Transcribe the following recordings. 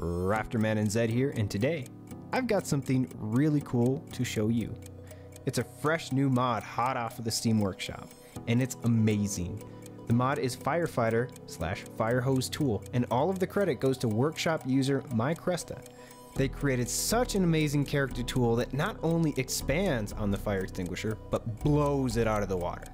RaftermanNZ here, and today I've got something really cool to show you. It's a fresh new mod hot off of the Steam Workshop, and it's amazing. The mod is Firefighter slash Firehose Tool, and all of the credit goes to Workshop user MyCresta. They created such an amazing character tool that not only expands on the fire extinguisher, but blows it out of the water.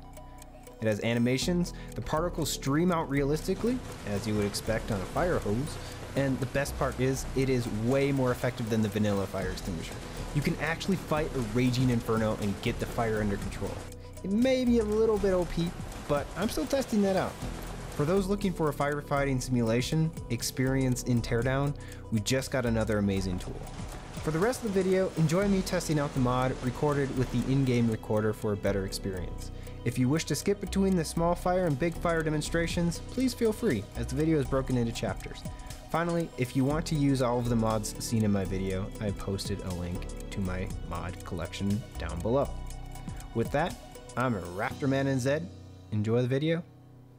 It has animations, the particles stream out realistically, as you would expect on a fire hose, and the best part is, it is way more effective than the vanilla fire extinguisher. You can actually fight a raging inferno and get the fire under control. It may be a little bit OP, but I'm still testing that out. For those looking for a firefighting simulation experience in Teardown, we just got another amazing tool. For the rest of the video, enjoy me testing out the mod recorded with the in-game recorder for a better experience. If you wish to skip between the small fire and big fire demonstrations, please feel free, as the video is broken into chapters. Finally, if you want to use all of the mods seen in my video, I posted a link to my mod collection down below. With that, I'm RaftermanNZ. Enjoy the video,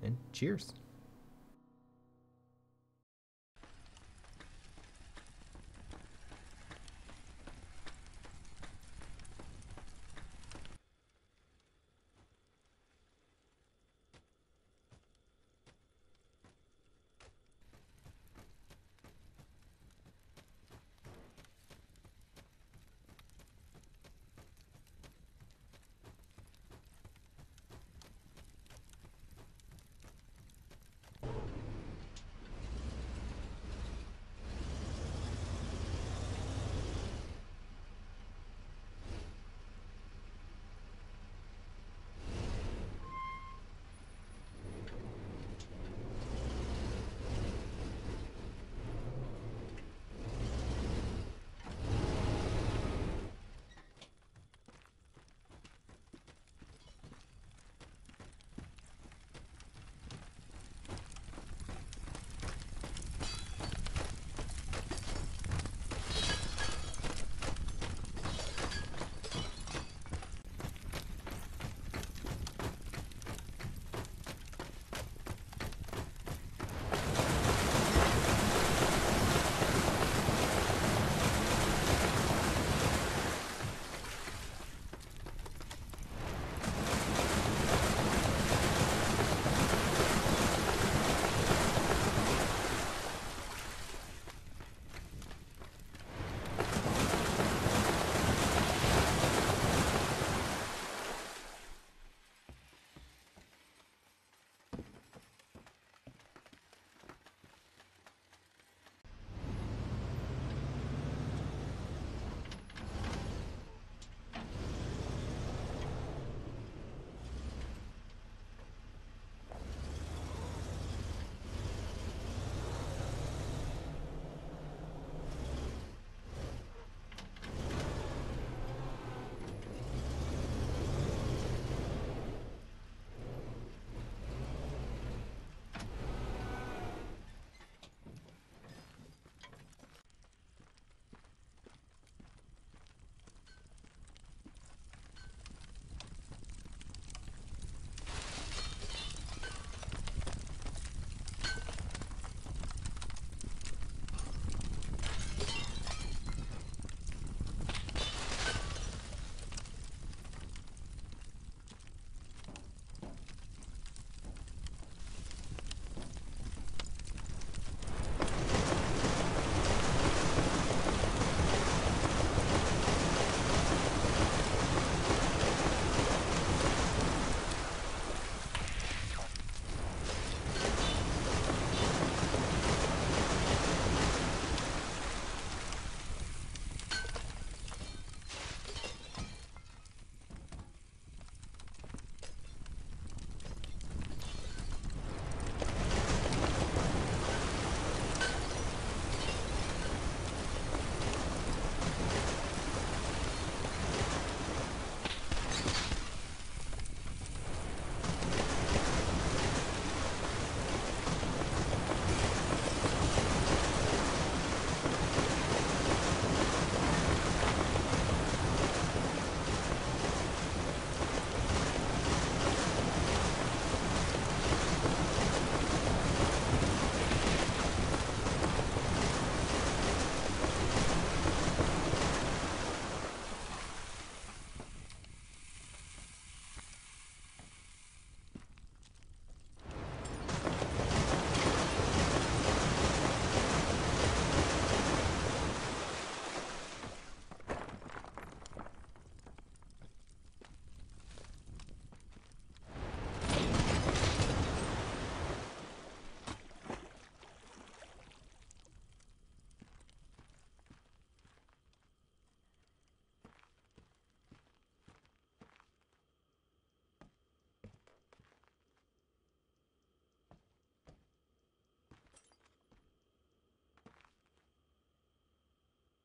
and cheers.